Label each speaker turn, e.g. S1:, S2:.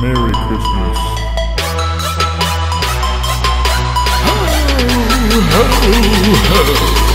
S1: Merry Christmas.
S2: Ho, ho, ho.